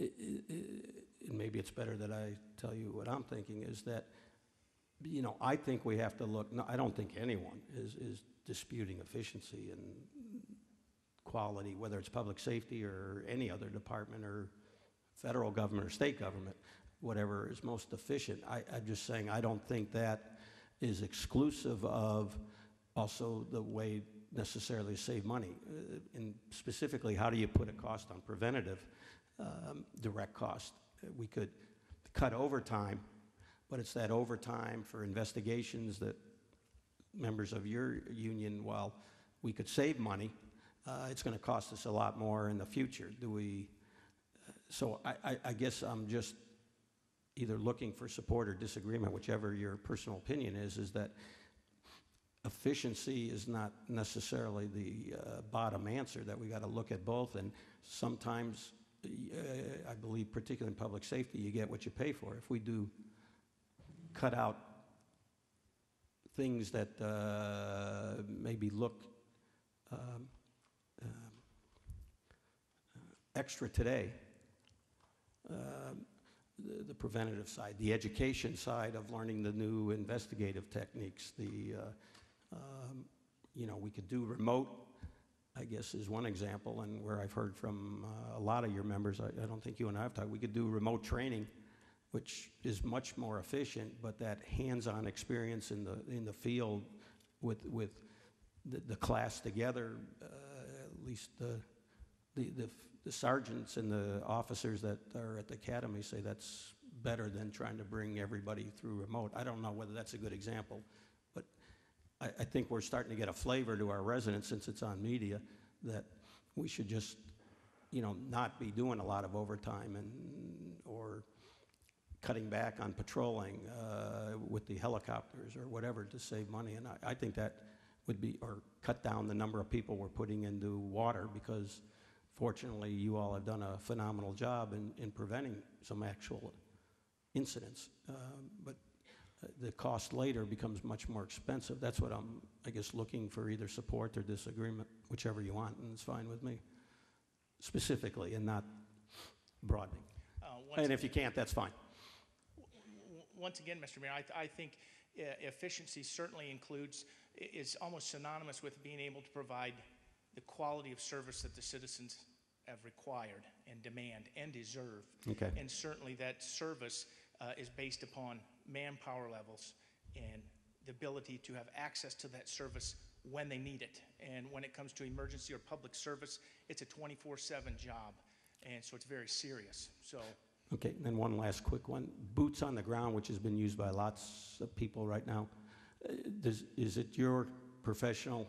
i- i- i- maybe it's better that I tell you what I'm thinking, is that, you know, I think we have to look, no, I don't think anyone is, is disputing efficiency and quality, whether it's public safety or any other department or federal government or state government, whatever is most efficient. I, I'm just saying, I don't think that is exclusive of also the way necessarily save money. Uh, And specifically, how do you put a cost on preventative, um, direct cost? Uh, We could cut overtime, but it's that overtime for investigations that members of your union, while we could save money, uh, it's going to cost us a lot more in the future. Do we, so I, I, I guess I'm just either looking for support or disagreement, whichever your personal opinion is, is that efficiency is not necessarily the uh, bottom answer, that we got to look at both, and sometimes, uh, I believe particularly in public safety, you get what you pay for. If we do cut out things that uh, maybe look um, um, extra today, um, the the preventative side, the education side of learning the new investigative techniques, the, uh, um, you know, we could do remote, I guess is one example, and where I've heard from uh, a lot of your members, I I don't think you and I have talked, we could do remote training, which is much more efficient, but that hands-on experience in the, in the field with, with the, the class together, uh, at least the, the, the the sergeants and the officers that are at the academy say that's better than trying to bring everybody through remote. I don't know whether that's a good example, think we're starting to get a flavor to our residents, since it's on media, that we should just, you know, not be doing a lot of overtime and, or cutting back on patrolling uh, with the helicopters or whatever to save money. And I, I think that would be, or cut down the number of people we're putting into water because fortunately you all have done a phenomenal job in, in preventing some actual incidents. Um, but uh, the cost later becomes much more expensive. That's what I'm, I guess, looking for either support or disagreement, whichever you want, and it's fine with me. Specifically and not broadening. Uh, And if you can't, that's fine. Once again, Mr. Mayor, I, th- I think uh, efficiency certainly includes, is almost synonymous with being able to provide the quality of service that the citizens have required and demand and deserve. Okay. And certainly that service uh, is based upon manpower levels and the ability to have access to that service when they need it. And when it comes to emergency or public service, it's a 24/7 job, and so it's very serious. So Okay, and then one last quick one. Boots on the ground, which has been used by lots of people right now. Uh, Does, is it your professional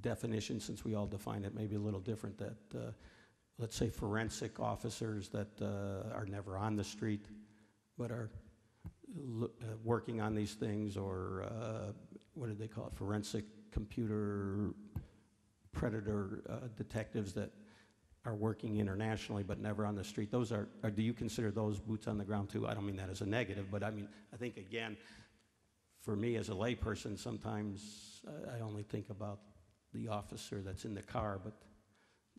definition, since we all define it maybe a little different, that, uh, let's say forensic officers that uh, are never on the street, but are uh, working on these things, or uh, what do they call it, forensic computer predator uh, detectives that are working internationally but never on the street, those are, are, do you consider those boots on the ground too? I don't mean that as a negative, but I mean, I think again, for me as a layperson, sometimes uh, I only think about the officer that's in the car, but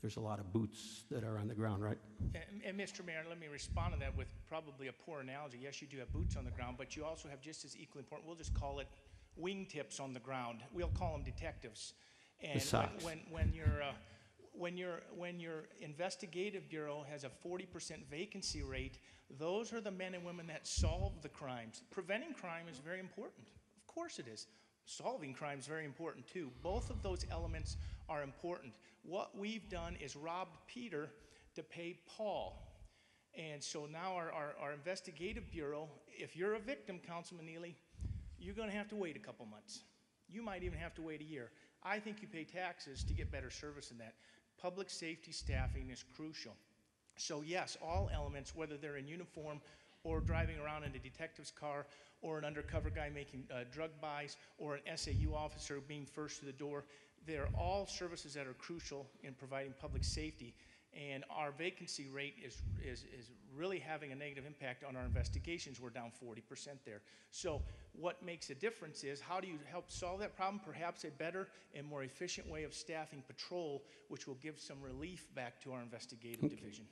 there's a lot of boots that are on the ground, right? And, and Mr. Mayor, let me respond to that with probably a poor analogy. Yes, you do have boots on the ground, but you also have just as equally important, we'll just call it wingtips on the ground. We'll call them detectives. And when, socks. when, when your, uh, when your, when your investigative bureau has a 40% vacancy rate, those are the men and women that solve the crimes. Preventing crime is very important. Of course it is. Solving crime is very important too. Both of those elements are important. What we've done is robbed Peter to pay Paul. And so now our, our, our investigative bureau, if you're a victim, Councilman Neely, you're going to have to wait a couple months. You might even have to wait a year. I think you pay taxes to get better service than that. Public safety staffing is crucial. So yes, all elements, whether they're in uniform or driving around in a detective's car, or an undercover guy making uh, drug buys, or an SAU officer being first to the door, they're all services that are crucial in providing public safety. And our vacancy rate is, is, is really having a negative impact on our investigations. We're down 40% there. So what makes a difference is how do you help solve that problem? Perhaps a better and more efficient way of staffing patrol, which will give some relief back to our investigative division.